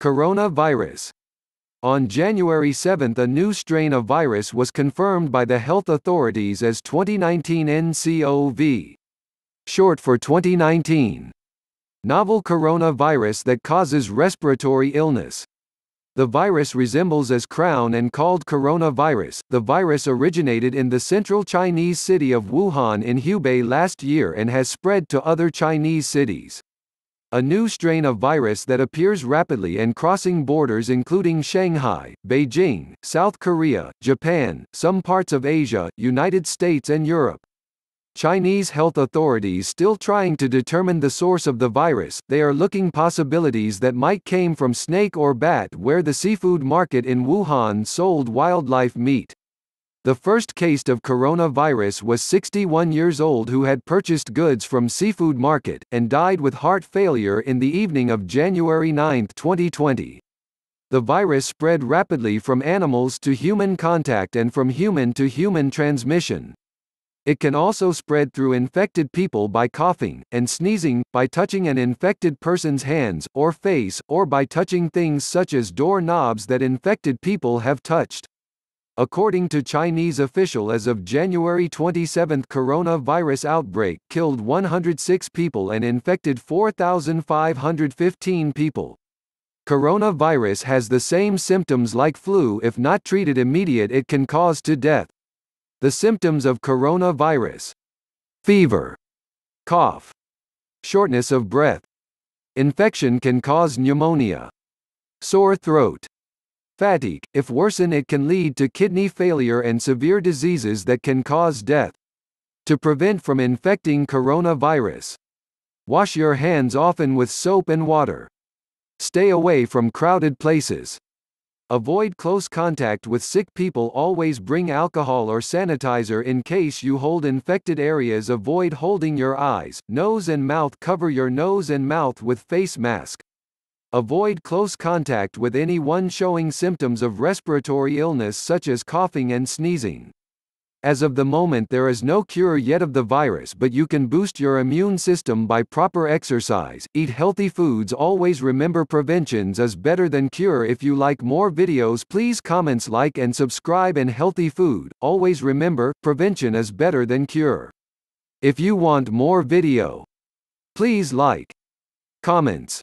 Coronavirus. On January 7 a new strain of virus was confirmed by the health authorities as 2019 nCoV. Short for 2019. Novel coronavirus that causes respiratory illness. The virus resembles as crown and called coronavirus. The virus originated in the central Chinese city of Wuhan in Hubei last year and has spread to other Chinese cities. A new strain of virus that appears rapidly and crossing borders including Shanghai, Beijing, South Korea, Japan, some parts of Asia, United States and Europe. Chinese health authorities still trying to determine the source of the virus, they are looking possibilities that might came from snake or bat where the seafood market in Wuhan sold wildlife meat. The first case of coronavirus was 61 years old who had purchased goods from seafood market, and died with heart failure in the evening of January 9, 2020. The virus spread rapidly from animals to human contact and from human to human transmission. It can also spread through infected people by coughing, and sneezing, by touching an infected person's hands, or face, or by touching things such as door knobs that infected people have touched. According to Chinese official as of January 27 coronavirus outbreak killed 106 people and infected 4,515 people. Coronavirus has the same symptoms like flu if not treated immediate it can cause to death. The symptoms of coronavirus fever, cough, shortness of breath. Infection can cause pneumonia, sore throat, fatigue. If worsen, it can lead to kidney failure and severe diseases that can cause death. To prevent from infecting coronavirus, wash your hands often with soap and water. Stay away from crowded places. Avoid close contact with sick people always bring alcohol or sanitizer in case you hold infected areas avoid holding your eyes, nose and mouth cover your nose and mouth with face mask. Avoid close contact with anyone showing symptoms of respiratory illness such as coughing and sneezing. As of the moment there is no cure yet of the virus but you can boost your immune system by proper exercise, eat healthy foods always remember preventions is better than cure if you like more videos please comments like and subscribe and healthy food, always remember, prevention is better than cure. If you want more video, please like, comments,